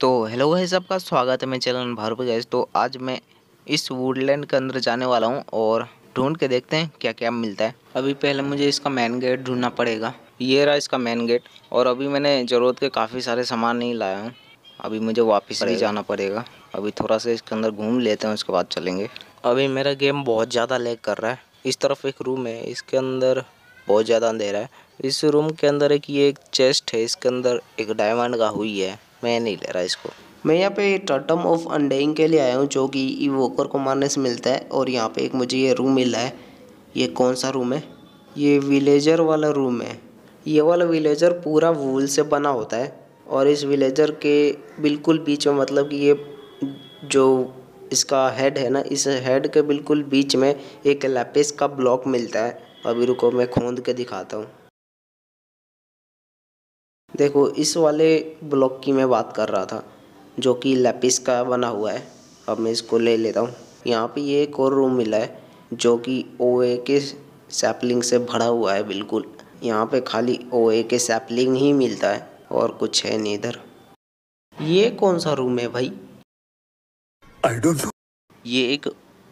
तो हेलो है सबका स्वागत है मेरे चैनल भारू पे गैस तो आज मैं इस वुडलैंड के अंदर जाने वाला हूँ और ढूंढ के देखते हैं क्या क्या मिलता है। अभी पहले मुझे इसका मेन गेट ढूंढना पड़ेगा। ये रहा इसका मेन गेट और अभी मैंने ज़रूरत के काफ़ी सारे सामान नहीं लाया हूँ। अभी मुझे वापस ही जाना पड़ेगा। अभी थोड़ा सा इसके अंदर घूम लेते हैं उसके बाद चलेंगे। अभी मेरा गेम बहुत ज़्यादा लैग कर रहा है। इस तरफ़ एक रूम है इसके अंदर बहुत ज़्यादा अंधेरा है। इस रूम के अंदर एक ये एक चेस्ट है इसके अंदर एक डायमंड का हुई है। मैं नहीं ले रहा इसको। मैं यहाँ पे टर्टम ऑफ़ अंडेइंग के लिए आया हूँ, जो कि ई वोकर को मारने से मिलता है, और यहाँ पे एक मुझे ये रूम मिला है। ये कौन सा रूम है? ये विलेजर वाला रूम है। ये वाला विलेजर पूरा वूल से बना होता है, और इस विलेजर के बिल्कुल बीच में मतलब कि ये जो इसका हेड है ना, इस हेड के बिल्कुल बीच में एक लैपिस का ब्लॉक मिलता है। अभी रुको, मैं खोद के दिखाता हूँ। देखो इस वाले ब्लॉक की मैं बात कर रहा था जो कि लैपिस का बना हुआ है। अब मैं इसको ले लेता हूँ। यहाँ पे ये एक और रूम मिला है जो कि ओए के सैपलिंग से भरा हुआ है बिल्कुल। यहाँ पे खाली ओए के सैपलिंग ही मिलता है और कुछ है नहीं इधर। ये कौन सा रूम है भाई? आई डोंट नो ये एक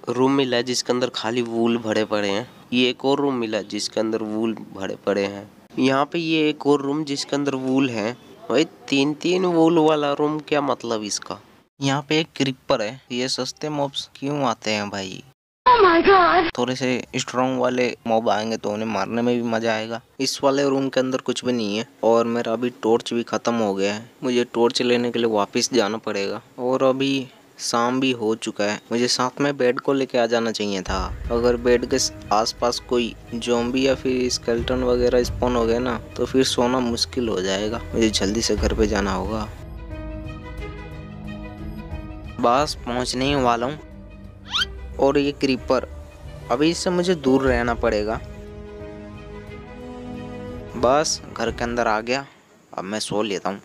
रूम मिला है जिसके अंदर खाली वूल भरे पड़े हैं। ये एक और रूम मिला जिसके अंदर वूल भरे पड़े हैं। यहाँ पे ये एक और रूम जिसके अंदर वूल है। भाई तीन तीन वूल वाला रूम क्या मतलब इसका? यहाँ पे एक क्रिपर है। ये सस्ते मॉब्स क्यों आते हैं भाई? Oh थोड़े से स्ट्रॉन्ग वाले मॉब आएँगे तो उन्हें मारने में भी मज़ा आएगा। इस वाले रूम के अंदर कुछ भी नहीं है। और मेरा अभी टॉर्च भी खत्म हो गया है। मुझे टॉर्च लेने के लिए वापस जाना पड़ेगा। और अभी शाम भी हो चुका है। मुझे साथ में बेड को लेके आ जाना चाहिए था। अगर बेड के आसपास कोई जोम्बी या फिर स्केल्टन वगैरह स्पॉन हो गए ना तो फिर सोना मुश्किल हो जाएगा। मुझे जल्दी से घर पे जाना होगा। बस पहुँचने ही वाला हूँ। और ये क्रीपर अभी इससे मुझे दूर रहना पड़ेगा। बस घर के अंदर आ गया। अब मैं सो लेता हूँ।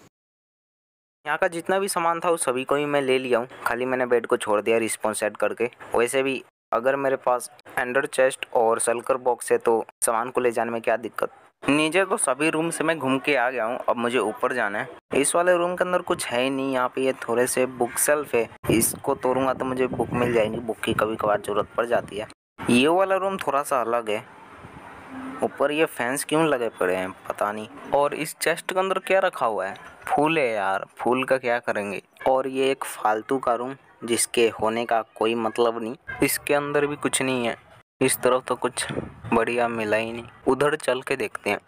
यहाँ का जितना भी सामान था, उस सभी को ही मैं ले लिया हूँ। खाली मैंने बेड को छोड़ दिया रिस्पॉन्स सेट करके। वैसे भी, अगर मेरे पास एंडर चेस्ट और सल्कर बॉक्स है तो सामान को ले जाने में क्या दिक्कत? नीचे तो सभी रूम से मैं घूम के आ गया हूँ। अब मुझे ऊपर जाना है। इस वाले रूम के अंदर कुछ है ही नहीं। यहाँ पे ये थोड़े से बुक सेल्फ है। इसको तोड़ूँगा तो मुझे बुक मिल जाएगी। बुक की कभी कभार ज़रूरत पड़ जाती है। ये वाला रूम थोड़ा सा अलग है। ऊपर ये फैंस क्यों लगे पड़े हैं? पता नहीं। और इस चेस्ट के अंदर क्या रखा हुआ है? फूल है यार। फूल का क्या करेंगे? और ये एक फालतू का रूम जिसके होने का कोई मतलब नहीं। इसके अंदर भी कुछ नहीं है। इस तरफ़ तो कुछ बढ़िया मिला ही नहीं। उधर चल के देखते हैं।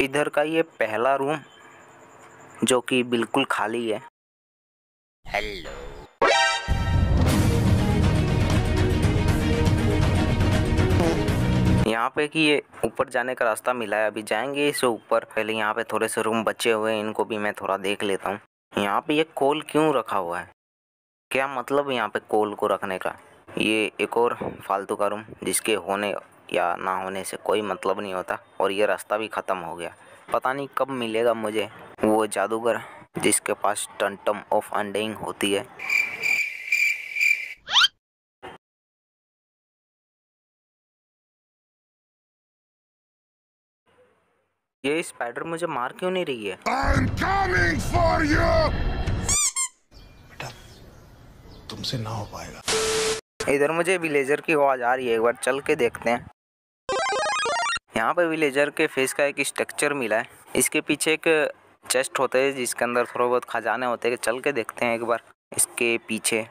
इधर का ये पहला रूम जो कि बिल्कुल खाली है। हेलो यहाँ पे कि ये ऊपर जाने का रास्ता मिला है, अभी जाएँगे इसे ऊपर। पहले यहाँ पे थोड़े से रूम बचे हुए हैं, इनको भी मैं थोड़ा देख लेता हूँ। यहाँ पे ये कोल क्यों रखा हुआ है? क्या मतलब यहाँ पे कोल को रखने का? ये एक और फालतू का रूम, जिसके होने या ना होने से कोई मतलब नहीं होता, और ये रास्ता भी ख़त्म हो गया। पता नहीं कब मिलेगा मुझे, वो जादूगर, जिसके पास टंटम ऑफ़ अंडिंग होती है। ये स्पाइडर मुझे मार क्यों नहीं रही है? I'm coming for you! बेटा तुमसे ना हो पाएगा। इधर मुझे विलेजर की आवाज़ आ रही है एक बार चल के देखते हैं। यहाँ पे विलेजर के फेस का एक स्ट्रक्चर मिला है। इसके पीछे एक चेस्ट होता है जिसके अंदर थोड़ा बहुत खजाने होते हैं। चल के देखते हैं एक बार इसके पीछे।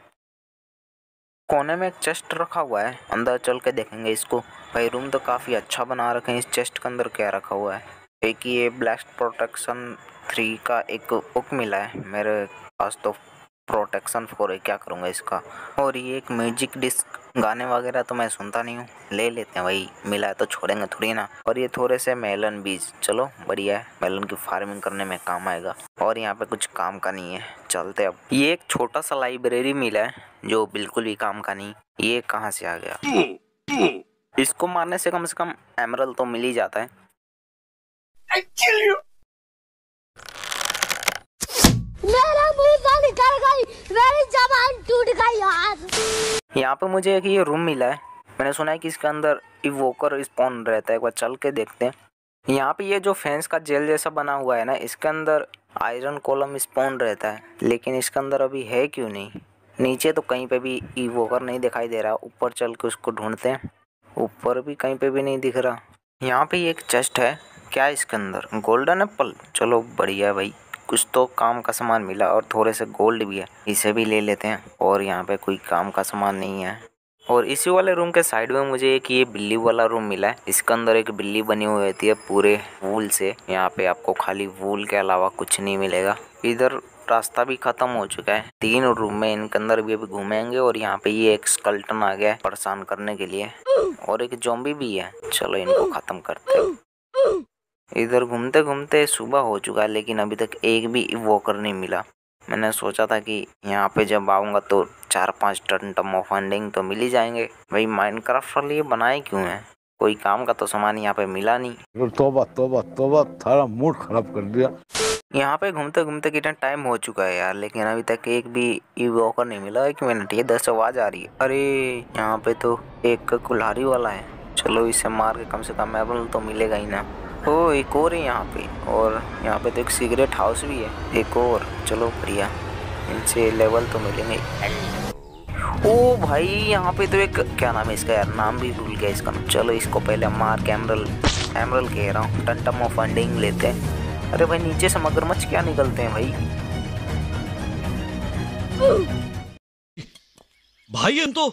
कोने में एक चेस्ट रखा हुआ है। अंदर चल के देखेंगे इसको। भाई रूम तो काफ़ी अच्छा बना रखे हैं। इस चेस्ट के अंदर क्या रखा हुआ है? एक ये ब्लास्ट प्रोटेक्शन थ्री का एक बुक मिला है। मेरे पास तो प्रोटेक्शन फोर है क्या करूँगा इसका? और ये एक म्यूज़िक डिस्क गाने वगैरह तो मैं सुनता नहीं हूँ। ले लेते हैं भाई मिला है तो छोड़ेंगे थोड़ी ना। और ये थोड़े से मेलन बीज चलो बढ़िया है। मेलन की फ़ार्मिंग करने में काम आएगा। और यहाँ पे कुछ काम का नहीं है। चलते अब। ये एक छोटा सा लाइब्रेरी मिला है जो बिल्कुल भी काम का नहीं। ये कहाँ से आ गया? इसको मारने से कम से कम एमरल तो मिल ही जाता है। मेरा मुँह से निकल गई। मेरी जबान टूट गई यार। यहाँ पे मुझे एक ये रूम मिला है। मैंने सुना है कि इसके अंदर इवोकर स्पॉन रहता है। एक बार चल के देखते हैं। यहाँ पे ये जो फेंस का जेल जैसा बना हुआ है ना इसके अंदर आयरन कॉलम स्पॉन रहता है। लेकिन इसके अंदर अभी है क्यों नहीं? नीचे तो कहीं पे भी ईवोकर नहीं दिखाई दे रहा। ऊपर चल के उसको ढूंढते हैं। ऊपर भी कहीं पे भी नहीं दिख रहा। यहाँ पे एक चेस्ट है। क्या है इसके अंदर? Golden apple? चलो, बढ़िया भाई। कुछ तो काम का सामान मिला और थोड़े से गोल्ड भी है। इसे भी ले लेते हैं। और यहाँ पे कोई काम का सामान नहीं है। और इसी वाले रूम के साइड में मुझे एक ये बिल्ली वाला रूम मिला है। इसके अंदर एक बिल्ली बनी हुई होती है पूरे वूल से। यहाँ पे आपको खाली वूल के अलावा कुछ नहीं मिलेगा। इधर रास्ता भी खत्म हो चुका है। तीन रूम में इनके अंदर भी अभी घूमेंगे और यहाँ पे ये एक स्कल्टन आ गया है परेशान करने के लिए। और एक जोम्बी भी है। चलो इनको खत्म करते हैं। इधर घूमते घूमते सुबह हो चुका है लेकिन अभी तक एक भी वॉकर नहीं मिला। मैंने सोचा था कि यहाँ पे जब आऊँगा तो चार पाँच टन टमो फंडिंग तो मिल ही जाएँगे। भाई माइनक्राफ्ट वाले ये बनाए क्यों हैं? कोई काम का तो सामान यहाँ पे मिला नहीं। तोबा तोबा तोबा थारा मूड खराब कर दिया। यहाँ पे घूमते घूमते कितना टाइम हो चुका है यार लेकिन अभी तक एक भी ई वॉकर नहीं मिला एक मिनट ये दस आवाज़ आ रही है। अरे यहाँ पे तो एक कुल्हारी वाला है। चलो इसे मार के कम से कम एबल तो मिलेगा ही ना। ओ, एक और है यहाँ पे। और यहाँ पे तो एक सिगरेट हाउस भी है। एक और। चलो, बढ़िया। इनसे लेवल तो मिलेंगे। ओ, भाई, यहाँ पे तो एक, क्या नाम है इसका यार? नाम भी भूल गया इसका चलो, इसको पहले मार के एमरल एमरल कह रहा हूँ। टंटम ऑफ़ फंडिंग लेते हैं। अरे भाई, नीचे से मगरमच्छ क्या निकलते हैं भाई? भाई हम तो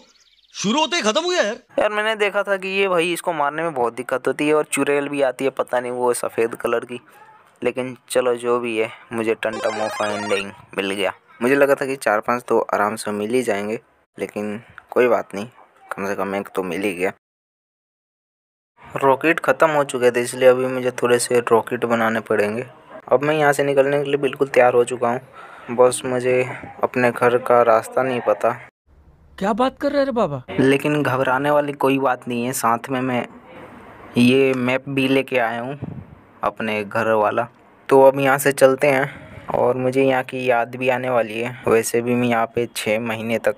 शुरू होते ही खत्म हो गया यार। यार, मैंने देखा था कि ये भाई इसको मारने में बहुत दिक्कत होती है और चुड़ैल भी आती है, पता नहीं वो सफ़ेद कलर की। लेकिन चलो, जो भी है, मुझे टंटम फाइंडिंग मिल गया। मुझे लगा था कि चार पाँच तो आराम से मिल ही जाएँगे, लेकिन कोई बात नहीं, कम से कम एक तो मिल ही गया। रॉकेट ख़त्म हो चुके थे, इसलिए अभी मुझे थोड़े से रॉकेट बनाने पड़ेंगे। अब मैं यहाँ से निकलने के लिए बिल्कुल तैयार हो चुका हूँ। बस मुझे अपने घर का रास्ता नहीं पता। क्या बात कर रहे रे बाबा? लेकिन घबराने वाली कोई बात नहीं है। साथ में मैं ये मैप भी लेके आया हूँ, अपने घर वाला। तो अब यहाँ से चलते हैं और मुझे यहाँ की याद भी आने वाली है। वैसे भी मैं यहाँ पे छः महीने तक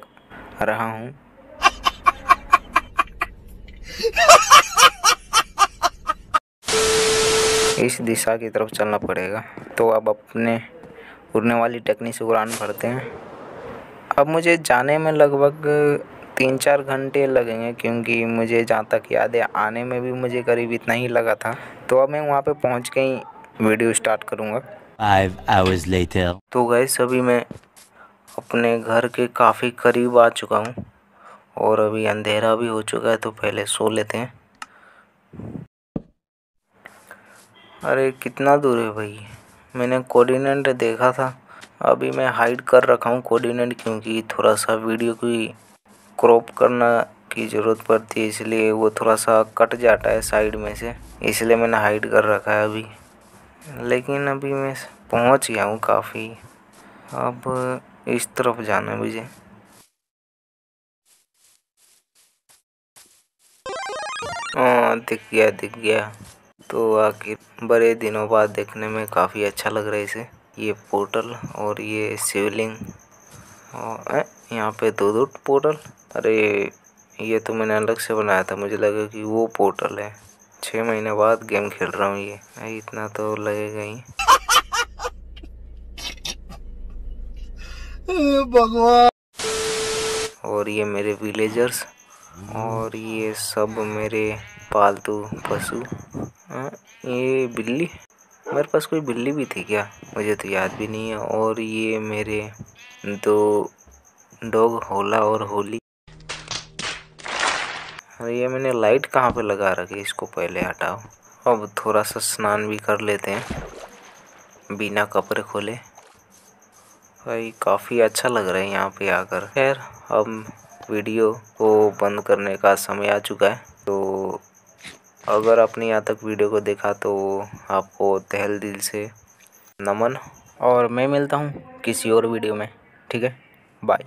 रहा हूँ। इस दिशा की तरफ़ चलना पड़ेगा। तो अब अपने उड़ने वाली टेक्निक से उड़ान भरते हैं। अब मुझे जाने में लगभग तीन चार घंटे लगेंगे क्योंकि मुझे जहाँ तक याद है आने में भी मुझे करीब इतना ही लगा था। तो अब मैं वहाँ पे पहुँच के ही वीडियो स्टार्ट करूँगा। Five hours later. तो गए सभी मैं अपने घर के काफ़ी करीब आ चुका हूँ और अभी अंधेरा भी हो चुका है तो पहले सो लेते हैं। अरे कितना दूर है भाई? मैंने कोऑर्डिनेट देखा था। अभी मैं हाइड कर रखा हूँ कोऑर्डिनेट क्योंकि थोड़ा सा वीडियो की क्रॉप करना की ज़रूरत पड़ती है, इसलिए वो थोड़ा सा कट जाता है साइड में से, इसलिए मैंने हाइड कर रखा है अभी। लेकिन अभी मैं पहुँच गया हूँ काफ़ी। अब इस तरफ़ जाना है मुझे। हाँ दिख गया दिख गया। तो आखिर बड़े दिनों बाद देखने में काफ़ी अच्छा लग रहा है इसे। ये पोर्टल और ये शिवलिंग। और यहाँ पे दो दो पोर्टल। अरे ये तो मैंने अलग से बनाया था मुझे लगा कि वो पोर्टल है। छः महीने बाद गेम खेल रहा हूँ ये। इतना तो लगेगा ही। भगवान। और ये मेरे विलेजर्स और ये सब मेरे पालतू पशु। ये बिल्ली। मेरे पास कोई बिल्ली भी थी क्या? मुझे तो याद भी नहीं है। और ये मेरे दो डॉग, होला और होली। और ये मैंने लाइट कहाँ पे लगा रखी इसको पहले हटाओ। अब थोड़ा सा स्नान भी कर लेते हैं। बिना कपड़े खोले। भाई, काफ़ी अच्छा लग रहा है यहाँ पे आकर। खैर, अब वीडियो को बंद करने का समय आ चुका है। तो अगर आपने यहाँ तक वीडियो को देखा तो आपको तहल दिल से नमन। और मैं मिलता हूँ किसी और वीडियो में, ठीक है? बाय